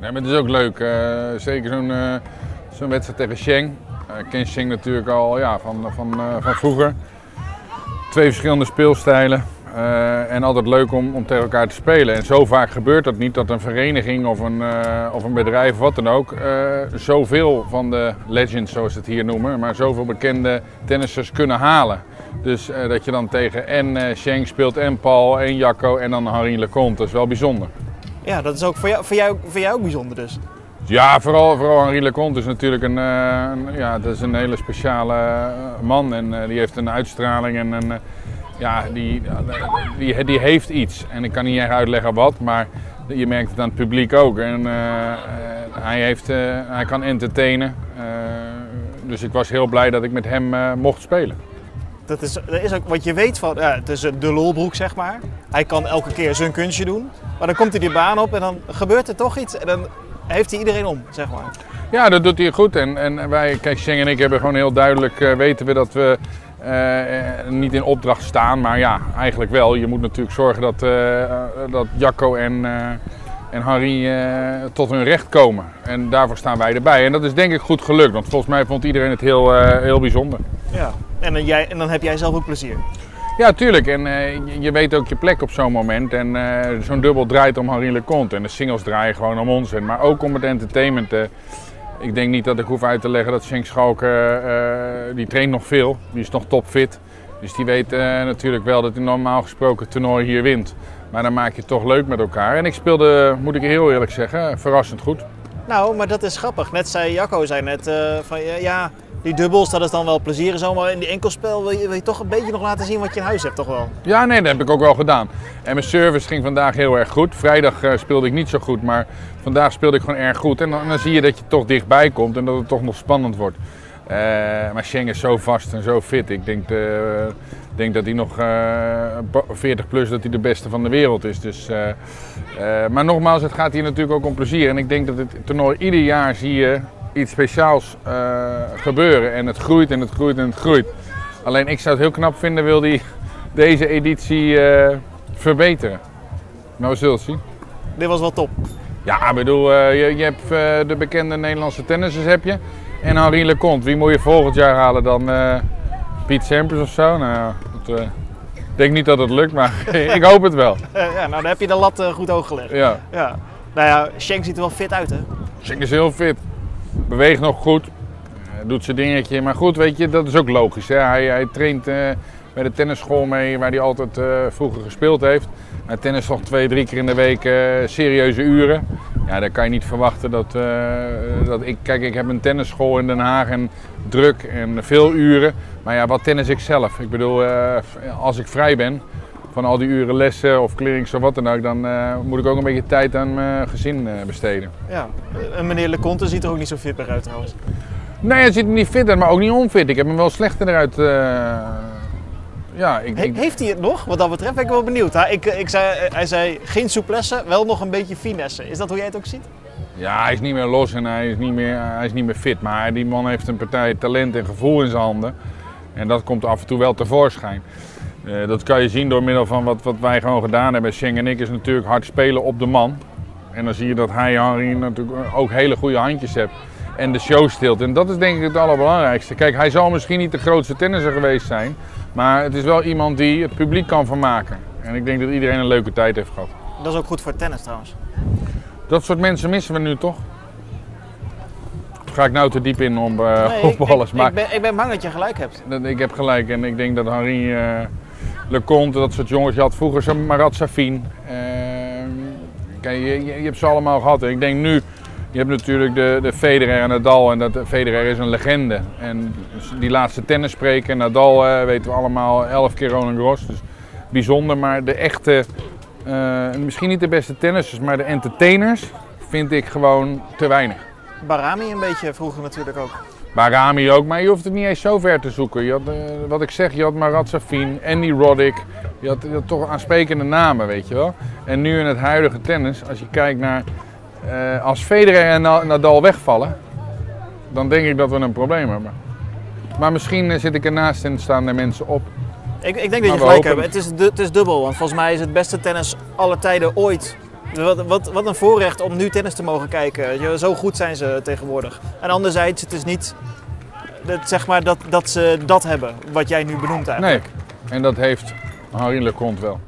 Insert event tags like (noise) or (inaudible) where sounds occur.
Nee, maar het is ook leuk. eh, zeker zo'n eh, zo'n wedstrijd tegen Schenk. Ik ken Schenk natuurlijk al ja, van, van, eh, van vroeger. Twee verschillende speelstijlen. eh, en altijd leuk om, om tegen elkaar te spelen. En zo vaak gebeurt dat niet dat een vereniging of een, eh, of een bedrijf of wat dan ook. eh, zoveel van de legends, zoals ze het hier noemen. Maar zoveel bekende tennissers kunnen halen. Dus eh, dat je dan tegen en eh Schenk speelt en Paul en Jacco en dan Harry Leconte. Dat is wel bijzonder. Ja, dat is ook voor jou, voor jou, voor jou ook bijzonder dus. Ja, vooral, vooral Henri Leconte is natuurlijk een, eh, een- ja, dat is een hele speciale eh, man en eh, die heeft een uitstraling en een, ja, die, die, die heeft iets. En ik kan niet echt uitleggen wat, maar je merkt het aan het publiek ook. En, hij, heeft, hij kan entertainen, dus ik was heel blij dat ik met hem mocht spelen. Dat is, dat is ook wat je weet van, ja, het is de lolbroek zeg maar. Hij kan elke keer zijn kunstje doen, maar dan komt hij die baan op en dan gebeurt er toch iets en dan heeft hij iedereen om, zeg maar. Ja, dat doet hij goed. En, en wij, kijk, Sheng en ik hebben gewoon heel duidelijk eh, weten we dat we eh, eh, niet in opdracht staan, maar ja, eigenlijk wel. Je moet natuurlijk zorgen dat, dat Jacco en, en Harry tot hun recht komen. En daarvoor staan wij erbij. En dat is denk ik goed gelukt, want volgens mij vond iedereen het heel, heel bijzonder. Ja. En, dan jij, en dan heb jij zelf ook plezier. Ja, tuurlijk. En eh, je, weet ook je plek op zo'n moment. En eh, zo'n dubbel draait om Harry Leconte. En de singles draaien gewoon om ons. En, maar ook om het entertainment. eh. ik denk niet dat ik hoef uit te leggen dat Schenk Schalke, eh, die traint nog veel. Die is nog topfit. Dus die weet natuurlijk wel dat hij normaal gesproken het toernooi hier wint. Maar dan maak je het toch leuk met elkaar. En ik speelde, moet ik heel eerlijk zeggen, verrassend goed. Nou, maar dat is grappig. Net zei Jacco zei net van ja, ja, die dubbels, dat is dan wel plezier en zo. Maar in die enkelspel wil je, wil je toch een beetje nog laten zien wat je in huis hebt, toch wel? Ja, nee, dat heb ik ook wel gedaan. En mijn service ging vandaag heel erg goed. Vrijdag eh, speelde ik niet zo goed, maar vandaag speelde ik gewoon erg goed. En dan, zie je dat je toch dichtbij komt en dat het toch nog spannend wordt. Eh, maar Schengen is zo vast en zo fit. Ik denk, eh, denk dat hij nog eh, 40 plus dat hij de beste van de wereld is. Dus, maar nogmaals, het gaat hier natuurlijk ook om plezier. En ik denk dat het toernooi ieder jaar zie je iets speciaals eh, gebeuren. En het groeit en het groeit en het groeit. Alleen ik zou het heel knap vinden, wil hij deze editie eh, verbeteren. Maar we zullen het zien. Dit was wel top. Ja, ik bedoel, eh, je, je hebt de bekende Nederlandse tennissers heb je. En Henri Leconte. Wie moet je volgend jaar halen dan? Piet Sampras of zo? Nou, ja, dat, ik denk niet dat het lukt, maar (laughs) ik hoop het wel. Ja, nou, dan heb je de lat goed hoog gelegd. Ja. Ja. Nou ja, Schenk ziet er wel fit uit, hè? Schenk is heel fit. Beweegt nog goed. Eh, doet zijn dingetje. Maar goed, weet je, dat is ook logisch. Hè? Hij, hij traint eh, bij de tennisschool mee waar hij altijd eh, vroeger gespeeld heeft. Hij tennis nog twee, drie keer in de week serieuze uren. Ja, dan kan je niet verwachten dat, dat ik... Kijk, ik heb een tennisschool in Den Haag en druk en veel uren. Maar ja, wat tennis ik zelf? Ik bedoel, als ik vrij ben van al die uren lessen of clearings of wat dan ook, dan eh, moet ik ook een beetje tijd aan mijn gezin eh, besteden. Ja. En meneer Leconte ziet er ook niet zo fit meer uit, trouwens. Nee, hij ziet er niet fit uit, maar ook niet onfit. Ik heb hem wel slechter eruit. eh, Ja, ik, He- ik, heeft hij het nog? Wat dat betreft ben ik wel benieuwd. Hij, ik, ik zei, hij zei geen souplesse, wel nog een beetje finesse. Is dat hoe jij het ook ziet? ja, hij is niet meer los en hij is niet meer, hij is niet meer fit. Maar die man heeft een partij talent en gevoel in zijn handen. En dat komt af en toe wel tevoorschijn. Eh, dat kan je zien door middel van wat, wat wij gewoon gedaan hebben. Sheng en ik is natuurlijk hard spelen op de man. En dan zie je dat hij, Henry, natuurlijk ook hele goede handjes heeft. En de show stilt. En dat is denk ik het allerbelangrijkste. Kijk, hij zal misschien niet de grootste tennisser geweest zijn. Maar het is wel iemand die het publiek kan vermaken. En ik denk dat iedereen een leuke tijd heeft gehad. Dat is ook goed voor tennis trouwens. Dat soort mensen missen we nu toch? Of ga ik nou te diep in op, eh, Nee, op ik, alles? ik, maar ik, ben, ik ben bang dat je gelijk hebt. ik heb gelijk en ik denk dat Henri eh Leconte, dat soort jongens, je had vroeger Marat Safin. Eh, kijk, je, je, je hebt ze allemaal gehad. En ik denk nu, je hebt natuurlijk de, de Federer en Nadal en dat Federer is een legende. En die laatste tennis spreken, Nadal eh, weten we allemaal, 11 keer Roland Garros. Dus bijzonder, maar de echte, eh, misschien niet de beste tennissers, maar de entertainers vind ik gewoon te weinig. Barami een beetje vroeger natuurlijk ook. Barami ook, maar je hoeft het niet eens zo ver te zoeken. Je had, eh, wat ik zeg, je had Marat Safin, Andy Roddick. Je had, je had toch aansprekende namen, weet je wel. En nu in het huidige tennis, als je kijkt naar... eh, als Federer en Na- Nadal wegvallen, dan denk ik dat we een probleem hebben. Maar misschien eh, zit ik ernaast en staan er mensen op. Ik, ik denk dat Maar je we gelijk hebt. Het is, het is dubbel, want volgens mij is het beste tennis aller tijden ooit Wat, wat, wat een voorrecht om nu tennis te mogen kijken. Zo goed zijn ze tegenwoordig. En anderzijds, het is niet dat, zeg maar, dat, dat ze dat hebben, wat jij nu benoemt Nee, eigenlijk. en dat heeft Henri Leconte wel.